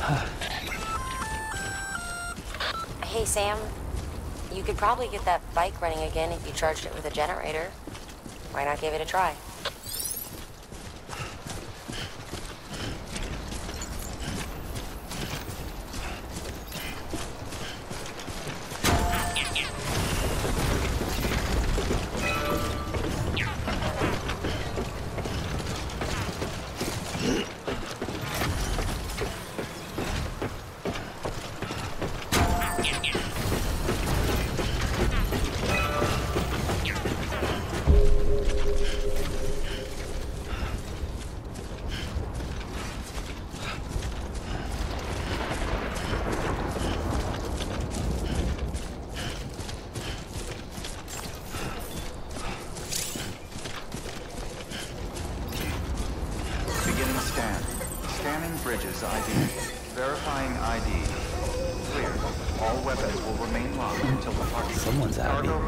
Hey, Sam. You could probably get that bike running again if you charged it with a generator. Why not give it a try? Departure.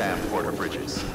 Sam Porter Bridges.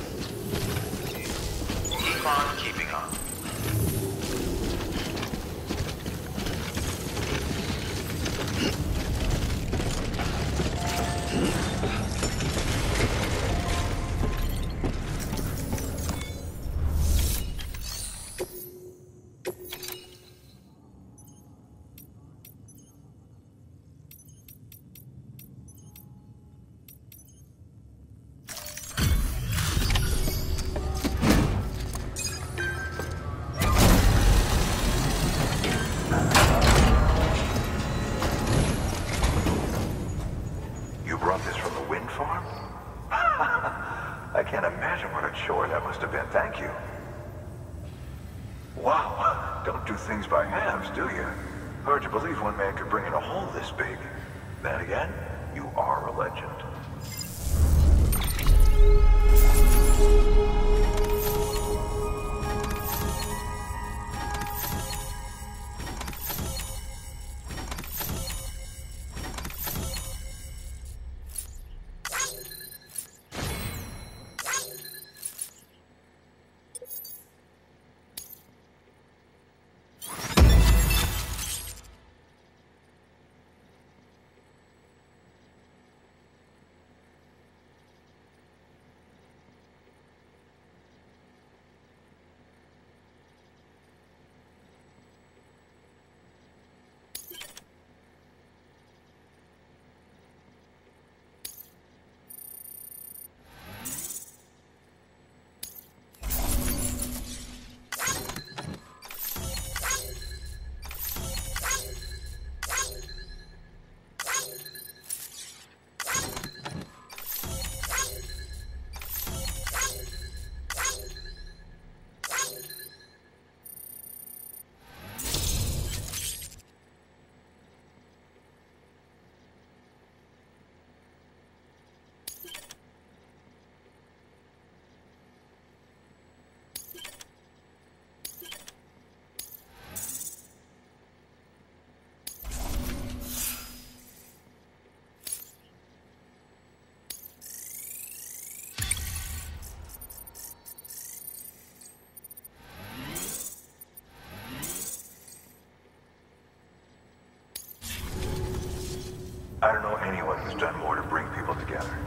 anyone who's done more to bring people together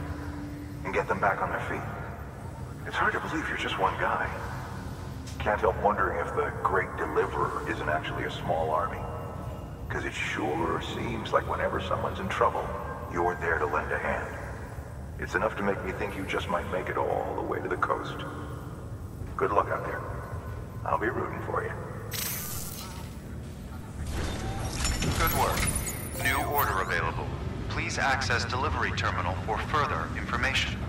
and get them back on their feet. It's hard to believe you're just one guy. Can't help wondering if the Great Deliverer isn't actually a small army. Because it sure seems like whenever someone's in trouble, you're there to lend a hand. It's enough to make me think you just might make it all the way to the coast. Good luck out there. I'll be rooting for you. Good work. New order available please access delivery terminal for further information.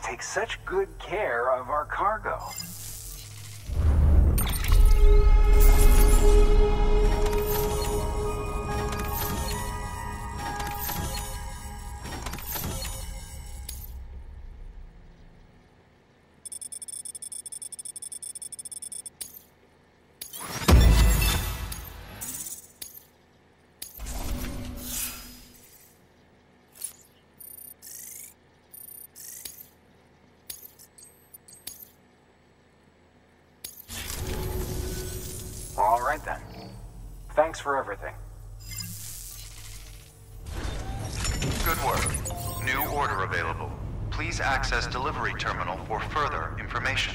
Take such good care of our cargo. Thanks for everything. Good work. New order available. Please access delivery terminal for further information.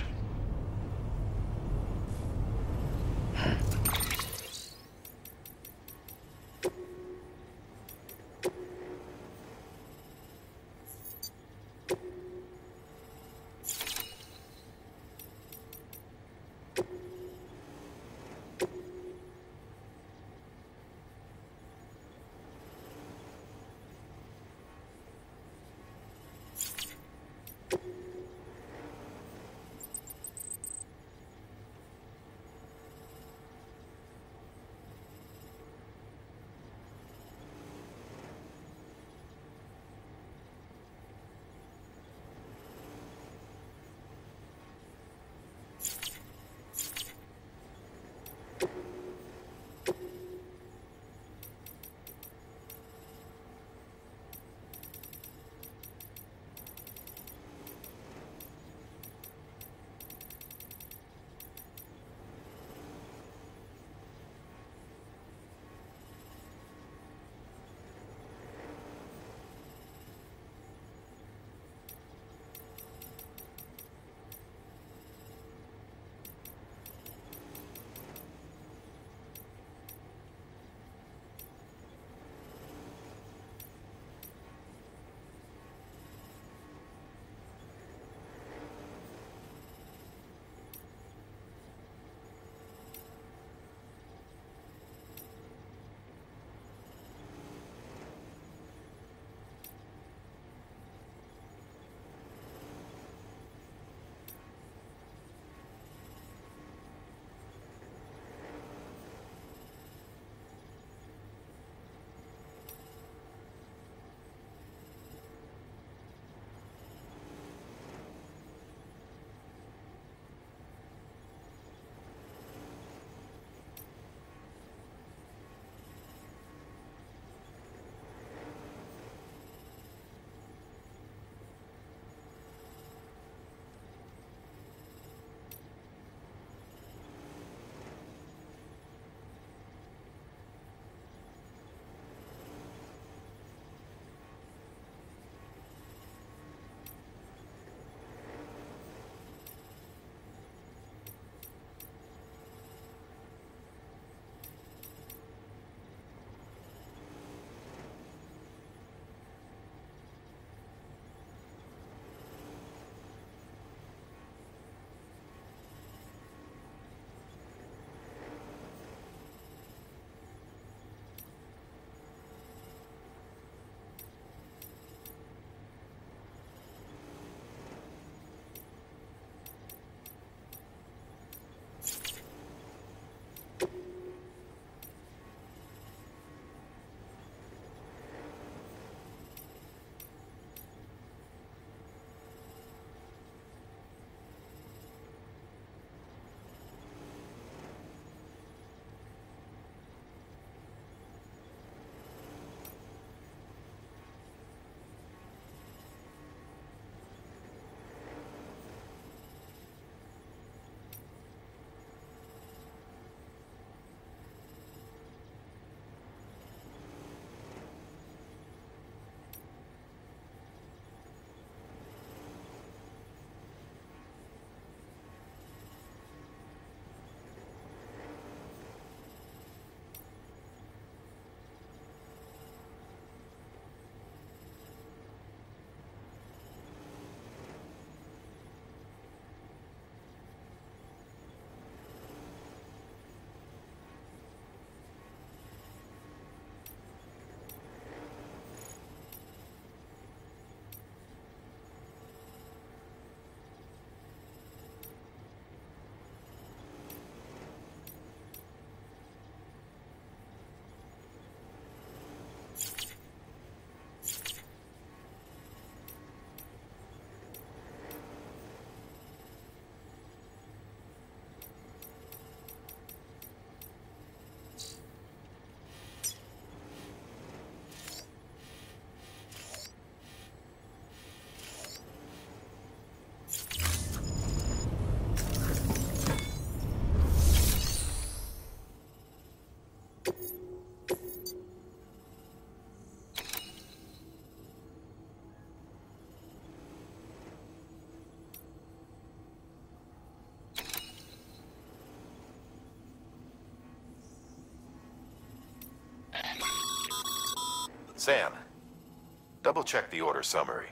Sam, double check the order summary.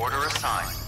Order assigned.